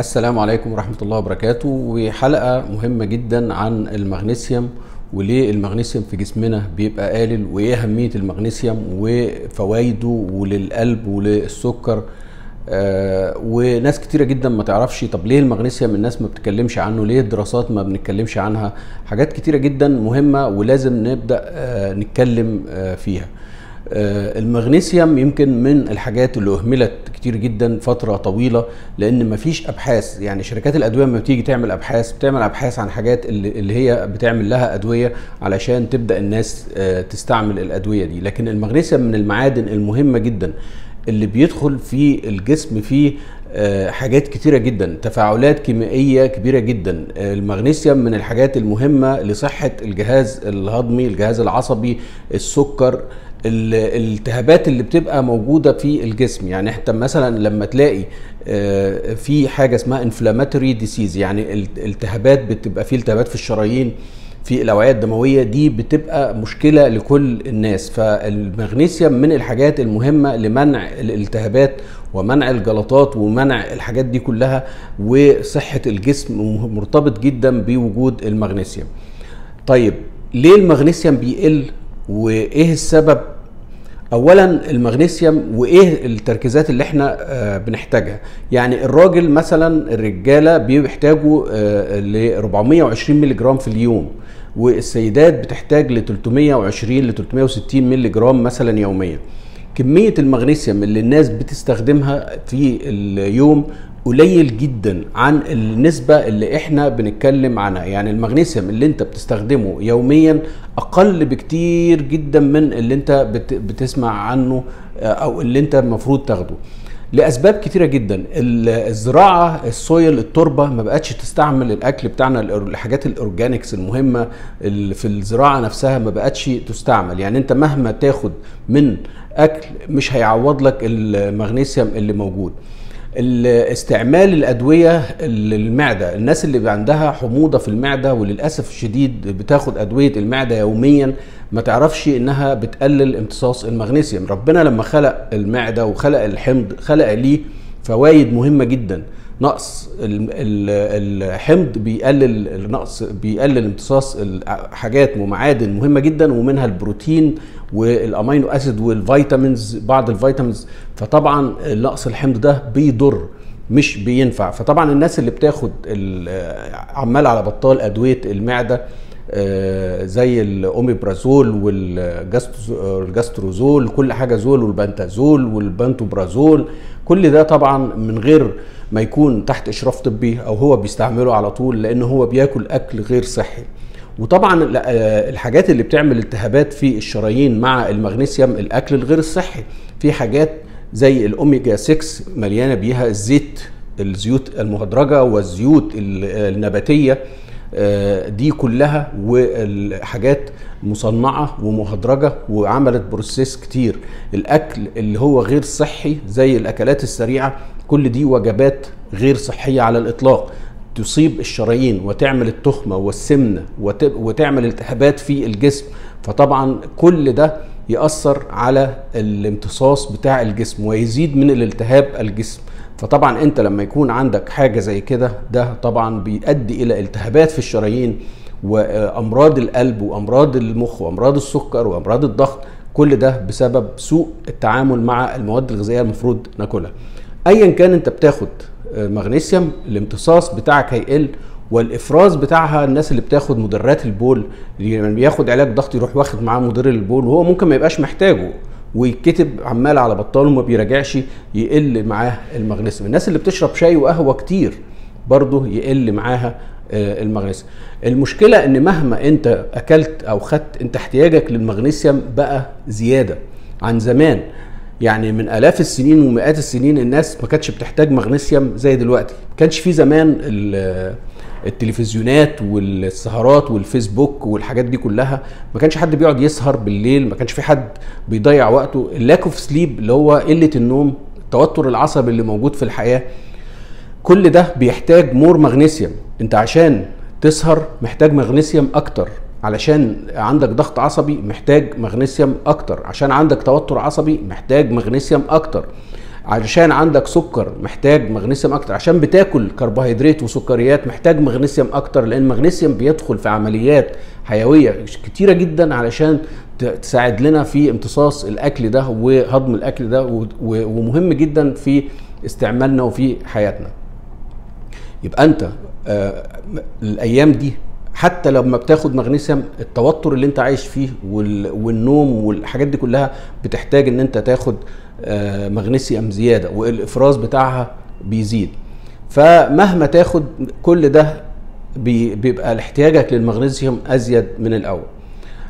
السلام عليكم ورحمة الله وبركاته. وحلقة مهمة جدا عن المغنيسيوم وليه المغنيسيوم في جسمنا بيبقى قليل وإيه أهمية المغنيسيوم وفوائده وللقلب وللسكر. آه وناس كتيرة جدا ما تعرفش طب ليه المغنيسيوم الناس ما بتتكلمش عنه؟ ليه الدراسات ما بنتكلمش عنها؟ حاجات كتيرة جدا مهمة ولازم نبدأ آه نتكلم آه فيها. المغنيسيوم يمكن من الحاجات اللي أهملت كتير جدا فترة طويلة لأن مفيش أبحاث يعني شركات الأدوية لما بتيجي تعمل أبحاث بتعمل أبحاث عن حاجات اللي, اللي هي بتعمل لها أدوية علشان تبدأ الناس آه، تستعمل الأدوية دي. لكن المغنيسيوم من المعادن المهمة جدا اللي بيدخل في الجسم فيه آه، حاجات كتيرة جدا تفاعلات كيميائية كبيرة جدا. المغنيسيوم من الحاجات المهمة لصحة الجهاز الهضمي الجهاز العصبي السكر الالتهابات اللي بتبقى موجودة في الجسم. يعني حتى مثلا لما تلاقي آه، في حاجة اسمها inflammatory disease يعني التهابات بتبقى في التهابات في الشرايين في الأوعية الدموية دي بتبقى مشكلة لكل الناس. فالمغنيسيوم من الحاجات المهمة لمنع الالتهابات ومنع الجلطات ومنع الحاجات دي كلها وصحة الجسم مرتبط جدا بوجود المغنيسيوم. طيب ليه المغنيسيوم بيقل؟ وإيه السبب؟ اولا المغنيسيوم وإيه التركيزات اللي إحنا آه بنحتاجها؟ يعني الراجل مثلا الرجالة بيحتاجوا آه ل 420 مللي جرام في اليوم والسيدات بتحتاج ل 320 ل 360 مللي جرام مثلا يوميا. كمية المغنيسيوم اللي الناس بتستخدمها في اليوم قليل جدا عن النسبة اللي إحنا بنتكلم عنها. يعني المغنيسيوم اللي أنت بتستخدمه يوميا أقل بكتير جدا من اللي أنت بتسمع عنه أو اللي أنت المفروض تاخده. لأسباب كتيرة جدا. الزراعة السويل التربة ما بقتش تستعمل الأكل بتاعنا الحاجات الأورجانيكس المهمة اللي في الزراعة نفسها ما بقتش تستعمل. يعني أنت مهما تاخد من أكل مش هيعوض لك المغنيسيوم اللي موجود. استعمال الأدوية للمعدة. الناس اللي عندها حموضة في المعدة وللأسف الشديد بتاخد أدوية المعدة يوميا ما تعرفش إنها بتقلل امتصاص المغنيسيوم. ربنا لما خلق المعدة وخلق الحمض خلق ليه فوائد مهمة جدا. نقص الحمض بيقلل النقص بيقلل امتصاص حاجات ومعادن مهمة جدا ومنها البروتين وال amino acid وال vitamins بعض ال vitamins. فطبعا نقص الحمض ده بيضر مش بينفع. فطبعا الناس اللي بتاخد عمال على بطال أدوية المعدة زي الأوميبرازول والجاستروزول كل حاجة زول والبنتازول والبنتوبرازول كل ده طبعا من غير ما يكون تحت إشراف طبي أو هو بيستعمله على طول لأن هو بياكل أكل غير صحي. وطبعا الحاجات اللي بتعمل التهابات في الشرايين مع المغنيسيوم الأكل الغير الصحي. في حاجات زي الأوميجا 6 مليانة بيها الزيت الزيوت المهدرجة والزيوت النباتية دي كلها والحاجات مصنعة ومهدرجة وعملت بروسيس كتير. الأكل اللي هو غير صحي زي الأكلات السريعة كل دي وجبات غير صحية على الإطلاق. تصيب الشرايين وتعمل التخمة والسمنة وتعمل التهابات في الجسم فطبعا كل ده يأثر على الامتصاص بتاع الجسم ويزيد من الالتهاب الجسم. فطبعا أنت لما يكون عندك حاجة زي كده ده طبعا بيؤدي إلى التهابات في الشرايين وأمراض القلب وأمراض المخ وأمراض السكر وأمراض الضغط كل ده بسبب سوء التعامل مع المواد الغذائية المفروض ناكلها. ايا كان أنت بتاخد مغنيسيوم الامتصاص بتاعك هيقل والإفراز بتاعها الناس اللي بتاخد مدرات البول لما يعني بياخد علاج ضغط يروح واخد معاه مدر البول وهو ممكن ما يبقاش محتاجه ويتكتب عمال على بطال وما بيراجعش يقل معاه المغنيسيوم. الناس اللي بتشرب شاي وقهوة كتير برضه يقل معاها المغنيسيوم. المشكلة إن مهما أنت أكلت أو خدت أنت احتياجك للمغنيسيوم بقى زيادة. عن زمان يعني من آلاف السنين ومئات السنين الناس ما كانتش بتحتاج مغنيسيوم زي دلوقتي. ما كانش في زمان التلفزيونات والسهرات والفيسبوك والحاجات دي كلها ما كانش حد بيقعد يسهر بالليل ما كانش في حد بيضيع وقته. ال lack of sleep اللي هو قلة النوم التوتر العصبي اللي موجود في الحياة كل ده بيحتاج more مغنيسيوم انت عشان تسهر محتاج مغنيسيوم أكتر. علشان عندك ضغط عصبي محتاج مغنيسيوم أكتر. عشان عندك توتر عصبي محتاج مغنيسيوم أكتر. علشان عندك سكر محتاج مغنيسيوم أكتر. عشان بتاكل كربوهيدرات وسكريات محتاج مغنيسيوم أكتر لأن المغنيسيوم بيدخل في عمليات حيوية كتيرة جدا علشان تساعد لنا في امتصاص الأكل ده وهضم الأكل ده ومهم جدا في استعمالنا وفي حياتنا. يبقى أنت آه الأيام دي حتى لما بتاخد مغنيسيوم التوتر اللي انت عايش فيه والنوم والحاجات دي كلها بتحتاج ان انت تاخد آه مغنيسيوم زيادة والإفراز بتاعها بيزيد. فمهما تاخد كل ده بيبقى احتياجك للمغنيسيوم أزيد من الأول.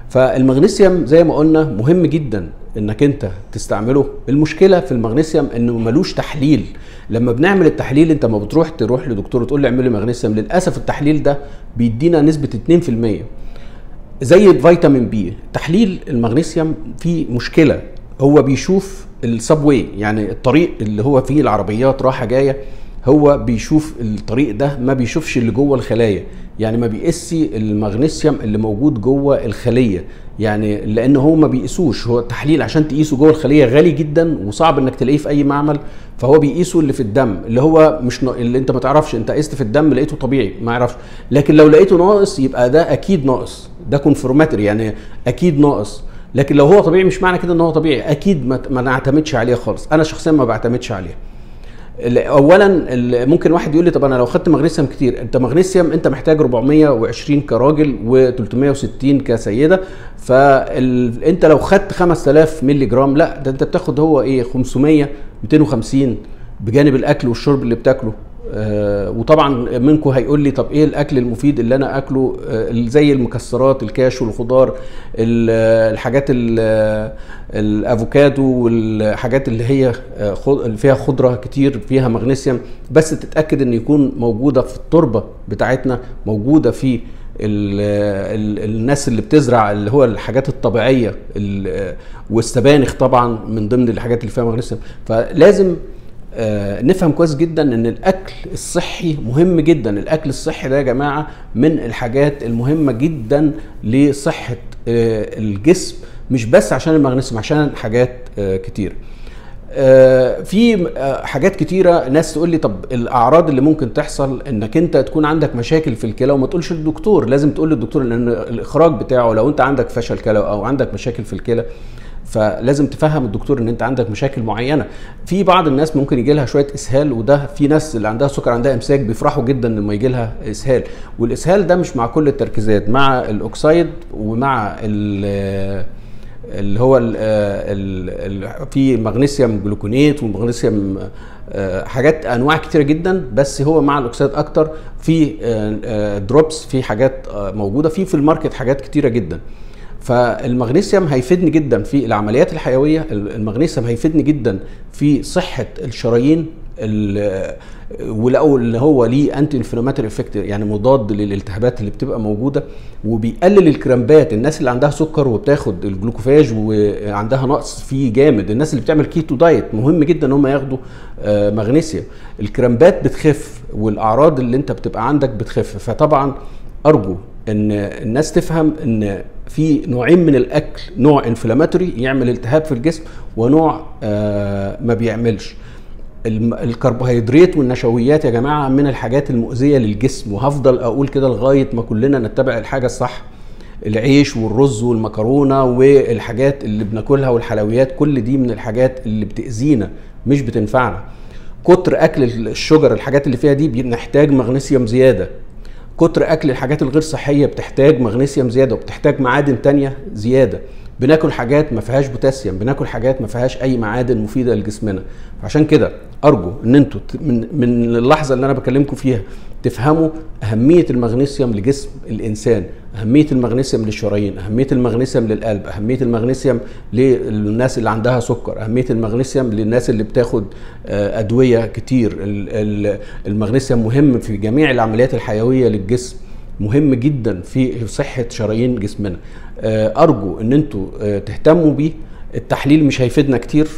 فالمغنيسيوم زي ما قلنا مهم جدا إنك انت تستعمله. المشكلة في المغنيسيوم إنه ملوش تحليل. لما بنعمل التحليل انت ما بتروح تروح لدكتور وتقول له اعمل لي مغنيسيوم للأسف التحليل ده بيدينا نسبة 2% زي الفيتامين B. تحليل المغنيسيوم فيه مشكلة. هو بيشوف ال subway يعني الطريق اللي هو فيه العربيات رايحه جاية هو بيشوف الطريق ده ما بيشوفش اللي جوه الخلايا. يعني ما بيقيسش المغنيسيوم اللي موجود جوه الخلية. يعني لأن هو ما بيقيسوش هو التحليل عشان تقيسه جوه الخلية غالي جدا وصعب إنك تلاقيه في أي معمل فهو بيقيسه اللي في الدم اللي هو مش ن... اللي أنت ما تعرفش أنت قست في الدم لقيته طبيعي ما يعرفش. لكن لو لقيته ناقص يبقى ده أكيد ناقص ده كونفورماتري يعني أكيد ناقص. لكن لو هو طبيعي مش معنى كده إن هو طبيعي أكيد ما, ما نعتمدش عليه خالص. أنا شخصيا ما بعتمدش عليه. اولا ممكن واحد يقول لي طب أنا لو خدت مغنيسيوم كتير أنت مغنيسيوم أنت محتاج 420 كراجل و360 كسيدة فانت لو خدت 5000 مللي جرام لا ده أنت بتاخد هو إيه 500 250 بجانب الأكل والشرب اللي بتاكله. آه وطبعا منكم هيقول لي طب إيه الأكل المفيد اللي أنا أكله؟ آه زي المكسرات الكاش والخضار الحاجات الأفوكادو والحاجات اللي هي اللي فيها خضرة كتير فيها مغنيسيوم. بس تتأكد إن يكون موجودة في التربة بتاعتنا موجودة في ال ال الناس اللي بتزرع اللي هو الحاجات الطبيعية والسبانخ طبعا من ضمن الحاجات اللي فيها مغنيسيوم. فلازم آه نفهم كويس جدا إن الأكل الصحي مهم جدا. الأكل الصحي ده يا جماعة من الحاجات المهمة جدا لصحة آه الجسم مش بس عشان المغنيسيوم عشان حاجات آه كتير. في حاجات كتيرة ناس تقول لي طب الأعراض اللي ممكن تحصل إنك أنت تكون عندك مشاكل في الكلى وما تقولش للدكتور لازم تقول للدكتور لأن الإخراج بتاعه لو أنت عندك فشل كلى أو عندك مشاكل في الكلى فلازم تفهم الدكتور إن أنت عندك مشاكل معينة. في بعض الناس ممكن يجي لها شوية إسهال وده في ناس اللي عندها سكر عندها إمساك بيفرحوا جدا لما يجي لها إسهال. والإسهال ده مش مع كل التركيزات مع ال oxide ومع اللي هو ال ال ال في مغنيسيوم gluconate ومغنيسيوم حاجات أنواع كتيرة جدا بس هو مع ال oxide أكتر. في drops في حاجات موجودة. في في ال market حاجات كتيرة جدا. فالمغنيسيوم هيفيدني جدا في العمليات الحيوية المغنيسيوم هيفيدني جدا في صحة الشرايين ولقوا اللي هو ليه anti-inflammatory effect يعني مضاد للالتهابات اللي بتبقى موجودة وبيقلل ال cramp ات الناس اللي عندها سكر وبتاخد الجلوكوفاج وعندها نقص فيه جامد. الناس اللي بتعمل keto diet مهم جدا إن هم ياخدوا مغنيسيوم. ال cramp ات بتخف والأعراض اللي أنت بتبقى عندك بتخف فطبعا أرجو إن الناس تفهم إن في نوعين من الأكل نوع inflammatory يعمل التهاب في الجسم ونوع آه ما بيعملش. الكربوهيدرات والنشويات يا جماعة من الحاجات المؤذية للجسم وهفضل أقول كده لغاية ما كلنا نتبع الحاجة الصح. العيش والرز والمكرونة والحاجات اللي بناكلها والحلويات كل دي من الحاجات اللي بتأذينا مش بتنفعنا. كتر أكل الشجر الحاجات اللي فيها دي بنحتاج مغنيسيوم زيادة. كتر أكل الحاجات الغير صحية بتحتاج مغنيسيوم زيادة وبتحتاج معادن تانية زيادة. بناكل حاجات ما فيهاش بوتاسيوم بناكل حاجات ما فيهاش أي معادن مفيدة لجسمنا. عشان كده أرجو إن أنتوا من من اللحظة اللي أنا بكلمكم فيها تفهموا أهمية المغنيسيوم لجسم الإنسان أهمية المغنيسيوم للشرايين أهمية المغنيسيوم للقلب أهمية المغنيسيوم للناس اللي عندها سكر أهمية المغنيسيوم للناس اللي بتاخد أدوية كتير. المغنيسيوم مهم في جميع العمليات الحيوية للجسم. مهم جدا في صحة شرايين جسمنا. أرجو إن أنتوا تهتموا بيه. التحليل مش هيفيدنا كتير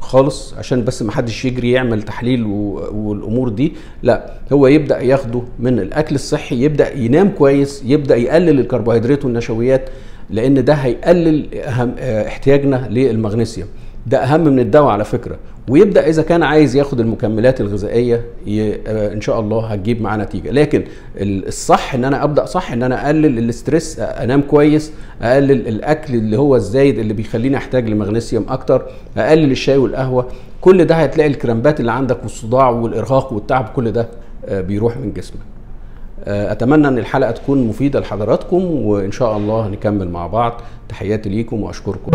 خالص عشان بس ما حدش يجري يعمل تحليل والأمور دي. لا هو يبدأ ياخده من الأكل الصحي يبدأ ينام كويس يبدأ يقلل الكربوهيدرات والنشويات لأن ده هيقلل أهم احتياجنا للمغنيسيوم. ده أهم من الدواء على فكرة. ويبدأ إذا كان عايز ياخد المكملات الغذائية ي- آه، إن شاء الله هتجيب معاه نتيجة. لكن ال- الصح إن أنا أبدأ صح إن أنا أقلل الاسترس أنام كويس أقلل الأكل اللي هو الزايد اللي بيخليني أحتاج لمغنيسيوم أكتر أقلل الشاي والقهوة. كل ده هتلاقي الكرامبات اللي عندك والصداع والإرهاق والتعب كل ده آه، بيروح من جسمك. آه، أتمنى إن الحلقة تكون مفيدة لحضراتكم وإن شاء الله نكمل مع بعض. تحياتي ليكم وأشكركم.